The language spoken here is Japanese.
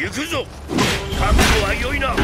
行くぞ。覚悟は良いな。